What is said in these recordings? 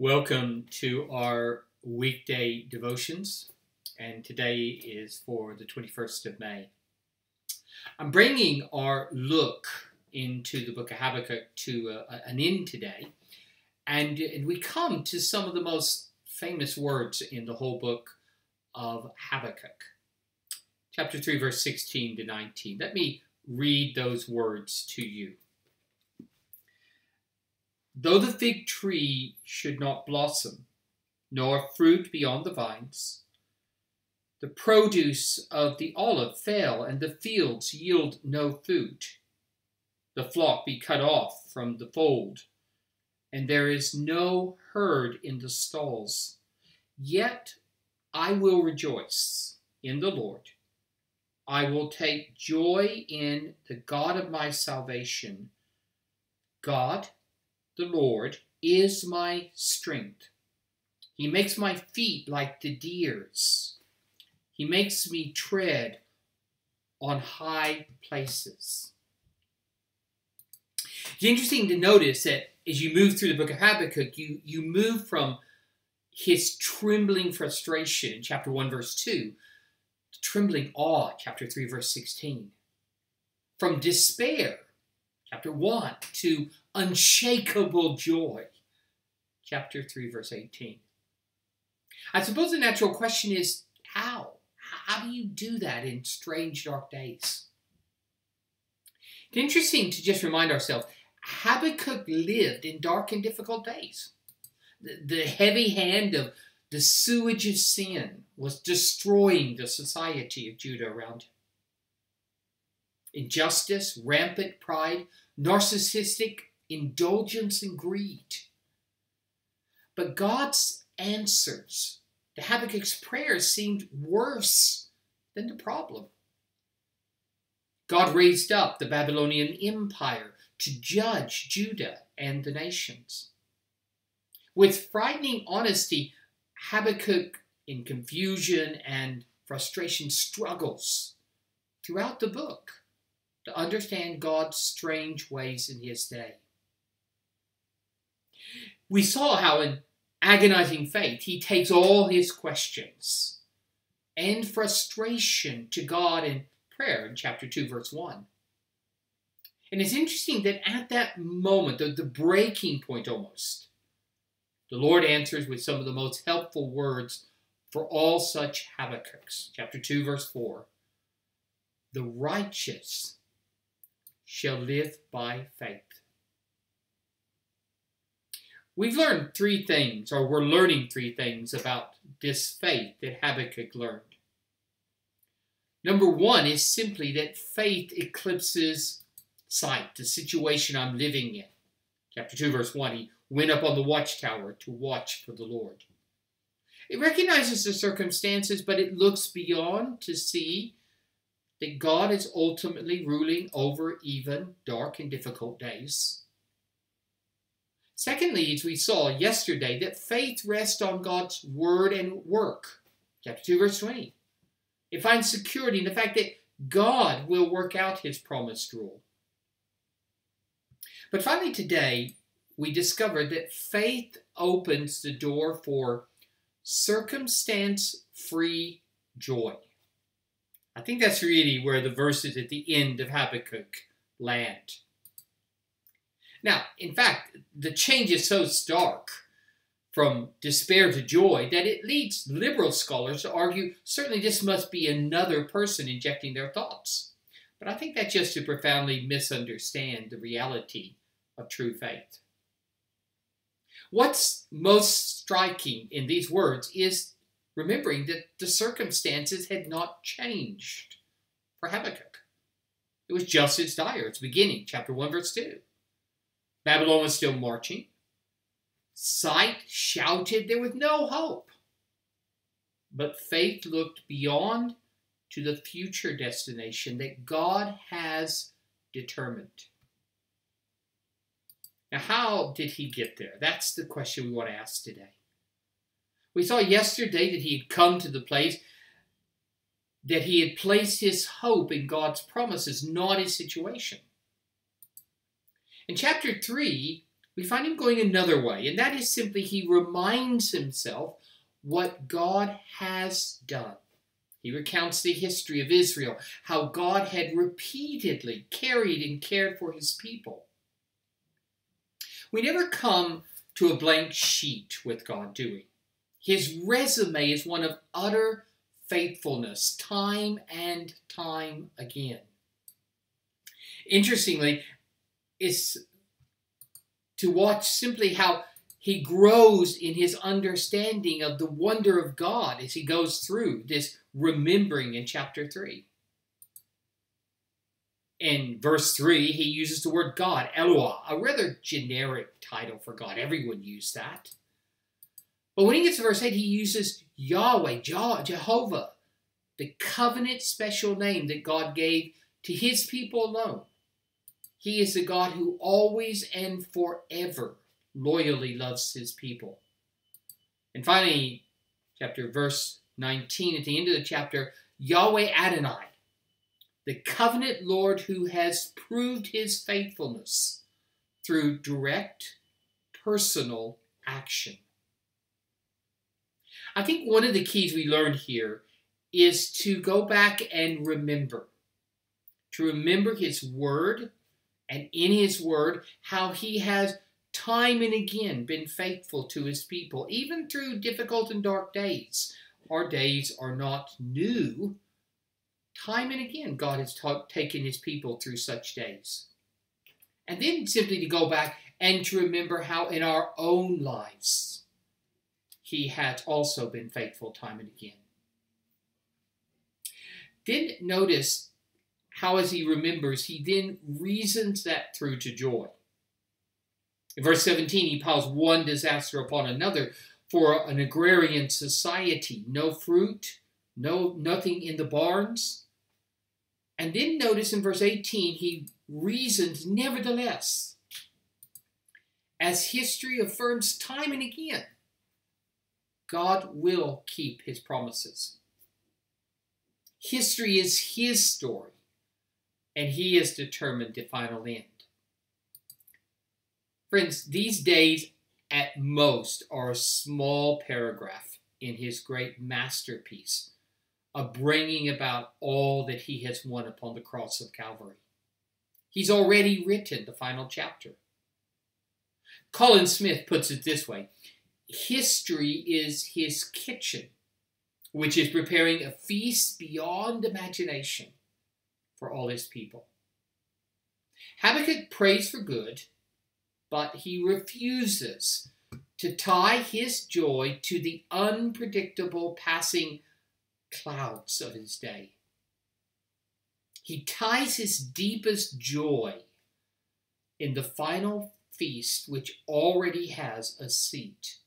Welcome to our weekday devotions, and today is for the 21st of May. I'm bringing our look into the book of Habakkuk to a, an end today, and, and we come to some of the most famous words in the whole book of Habakkuk. Chapter 3, verse 16 to 19. Let me read those words to you. Though the fig tree should not blossom, nor fruit be on the vines, the produce of the olive fail, and the fields yield no food. The flock be cut off from the fold, and there is no herd in the stalls. Yet I will rejoice in the Lord. I will take joy in the God of my salvation. God, the Lord is my strength. He makes my feet like the deer's. He makes me tread on high places. It's interesting to notice that as you move through the book of Habakkuk, you, you move from his trembling frustration in chapter 1, verse 2, to trembling awe, chapter 3, verse 16. From despair, chapter 1, to unshakable joy. Chapter 3, verse 18. I suppose the natural question is how? How do you do that in strange, dark days? It's interesting to just remind ourselves Habakkuk lived in dark and difficult days. The, the heavy hand of the sewage of sin was destroying the society of Judah around him. Injustice, rampant pride, narcissistic indulgence and greed. But God's answers to Habakkuk's prayers seemed worse than the problem. God raised up the Babylonian Empire to judge Judah and the nations. With frightening honesty, Habakkuk, in confusion and frustration, struggles throughout the book to understand God's strange ways in his day. We saw how in agonizing faith he takes all his questions and frustration to God in prayer in chapter 2, verse 1. And it's interesting that at that moment, the, the breaking point almost, the Lord answers with some of the most helpful words for all such Habakkuk's. Chapter 2, verse 4. The righteous shall live by faith. We've learned three things, or we're learning three things about this faith that Habakkuk learned. Number one is simply that faith eclipses sight, the situation I'm living in. Chapter 2, verse 1, he went up on the watchtower to watch for the Lord. It recognizes the circumstances, but it looks beyond to see that God is ultimately ruling over even dark and difficult days. Secondly, as we saw yesterday, that faith rests on God's word and work. Chapter 2, verse 20. It finds security in the fact that God will work out his promised rule. But finally, today, we discovered that faith opens the door for circumstance free joy. I think that's really where the verses at the end of Habakkuk land. Now, in fact, the change is so stark from despair to joy that it leads liberal scholars to argue certainly this must be another person injecting their thoughts. But I think that's just to profoundly misunderstand the reality of true faith. What's most striking in these words is remembering that the circumstances had not changed for Habakkuk. It was just as dire. It's beginning, chapter 1, verse 2. Babylon was still marching. Sight shouted there was no hope. But faith looked beyond to the future destination that God has determined. Now, how did he get there? That's the question we want to ask today. We saw yesterday that he had come to the place that he had placed his hope in God's promises, not his situation. In chapter 3, we find him going another way, and that is simply he reminds himself what God has done. He recounts the history of Israel, how God had repeatedly carried and cared for his people. We never come to a blank sheet with God, do we? His resume is one of utter faithfulness, time and time again. Interestingly, it's to watch simply how he grows in his understanding of the wonder of God as he goes through this remembering in chapter 3. In verse 3, he uses the word God, Eloah, a rather generic title for God. Everyone used that. But when he gets to verse 8, he uses Yahweh, Jehovah, the covenant special name that God gave to his people alone. He is the God who always and forever loyally loves his people. And finally, chapter verse 19, at the end of the chapter, Yahweh Adonai, the covenant Lord who has proved his faithfulness through direct personal action. I think one of the keys we learned here is to go back and remember. To remember his word and in his word how he has time and again been faithful to his people, even through difficult and dark days. Our days are not new. Time and again, God has taken his people through such days. And then simply to go back and to remember how in our own lives he has also been faithful time and again. Then notice how, as he remembers, he then reasons that through to joy. In verse 17, he piles one disaster upon another for an agrarian society. No fruit, no nothing in the barns. And then notice in verse 18, he reasons nevertheless, as history affirms time and again, God will keep his promises. History is his story and he has determined the final end. Friends, these days at most are a small paragraph in his great masterpiece of bringing about all that he has won upon the cross of Calvary. He's already written the final chapter. Colin Smith puts it this way History is his kitchen, which is preparing a feast beyond imagination for all his people. Habakkuk prays for good, but he refuses to tie his joy to the unpredictable passing clouds of his day. He ties his deepest joy in the final feast, which already has a seat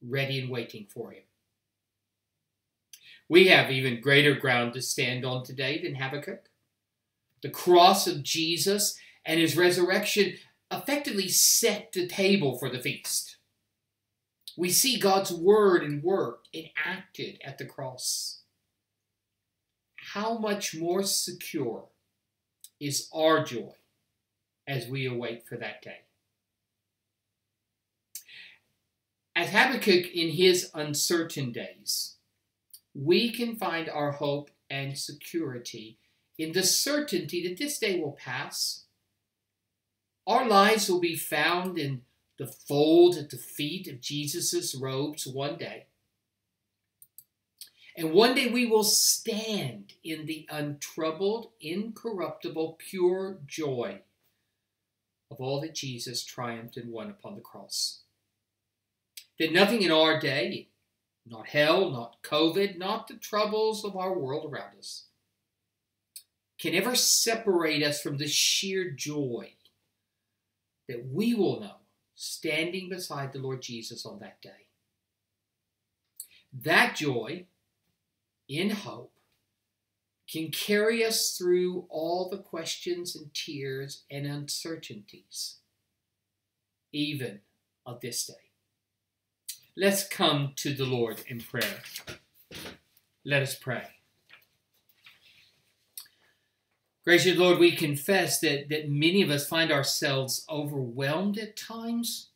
ready and waiting for him. We have even greater ground to stand on today than Habakkuk. The cross of Jesus and his resurrection effectively set the table for the feast. We see God's word and work enacted at the cross. How much more secure is our joy as we await for that day? As Habakkuk in his uncertain days, we can find our hope and security in the certainty that this day will pass. Our lives will be found in the fold at the feet of Jesus' robes one day. And one day we will stand in the untroubled, incorruptible, pure joy of all that Jesus triumphed and won upon the cross. That nothing in our day, not hell, not COVID, not the troubles of our world around us, can ever separate us from the sheer joy that we will know standing beside the Lord Jesus on that day. That joy in hope can carry us through all the questions and tears and uncertainties, even of this day. Let's come to the Lord in prayer. Let us pray. Gracious Lord, we confess that, that many of us find ourselves overwhelmed at times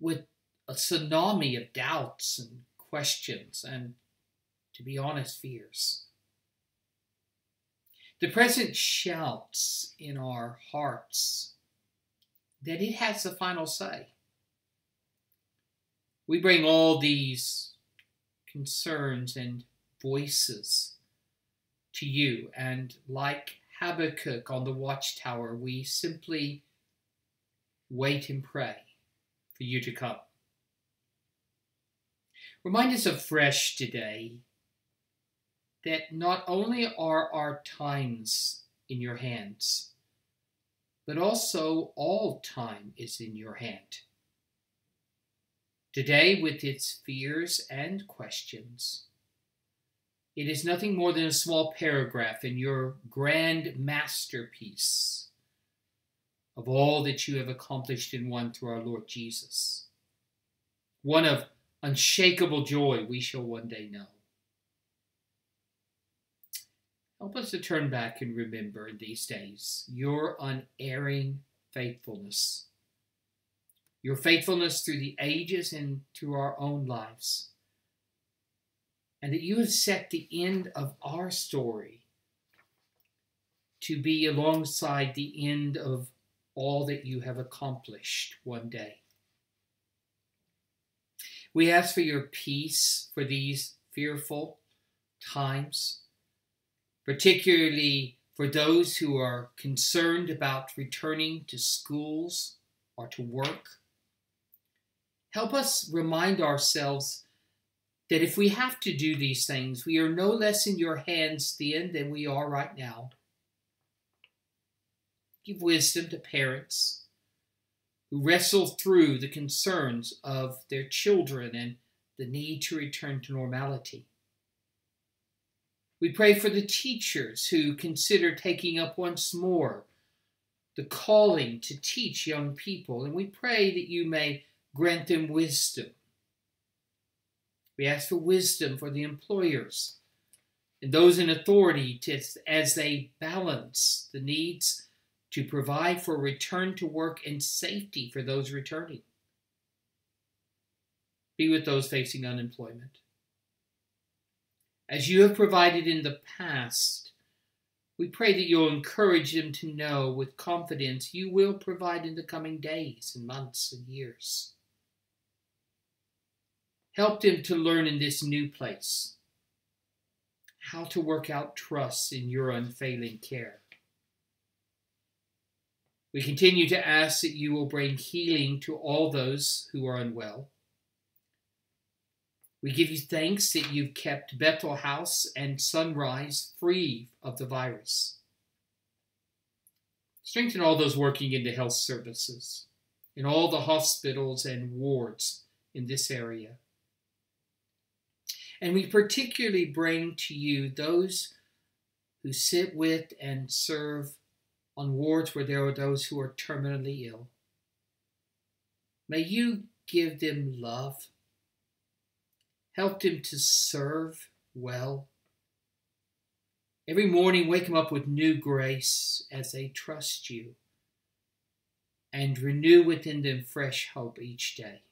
with a tsunami of doubts and questions and, to be honest, fears. The present shouts in our hearts that it has the final say. We bring all these concerns and voices to you, and like Habakkuk on the watchtower, we simply wait and pray for you to come. Remind us afresh today that not only are our times in your hands, but also all time is in your hand. Today, with its fears and questions, it is nothing more than a small paragraph in your grand masterpiece of all that you have accomplished in one through our Lord Jesus. One of unshakable joy we shall one day know. Help us to turn back and remember in these days your unerring faithfulness your faithfulness through the ages and through our own lives. And that you have set the end of our story to be alongside the end of all that you have accomplished one day. We ask for your peace for these fearful times, particularly for those who are concerned about returning to schools or to work help us remind ourselves that if we have to do these things, we are no less in your hands then than we are right now. Give wisdom to parents who wrestle through the concerns of their children and the need to return to normality. We pray for the teachers who consider taking up once more the calling to teach young people, and we pray that you may grant them wisdom. We ask for wisdom for the employers and those in authority to, as they balance the needs to provide for return to work and safety for those returning. Be with those facing unemployment. As you have provided in the past, we pray that you'll encourage them to know with confidence you will provide in the coming days and months and years. Help him to learn in this new place how to work out trust in your unfailing care. We continue to ask that you will bring healing to all those who are unwell. We give you thanks that you've kept Bethel House and Sunrise free of the virus. Strengthen all those working in the health services, in all the hospitals and wards in this area. And we particularly bring to you those who sit with and serve on wards where there are those who are terminally ill. May you give them love, help them to serve well. Every morning, wake them up with new grace as they trust you and renew within them fresh hope each day.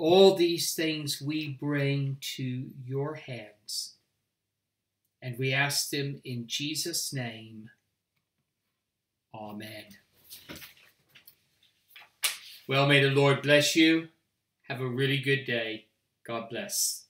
All these things we bring to your hands. And we ask them in Jesus' name. Amen. Well, may the Lord bless you. Have a really good day. God bless.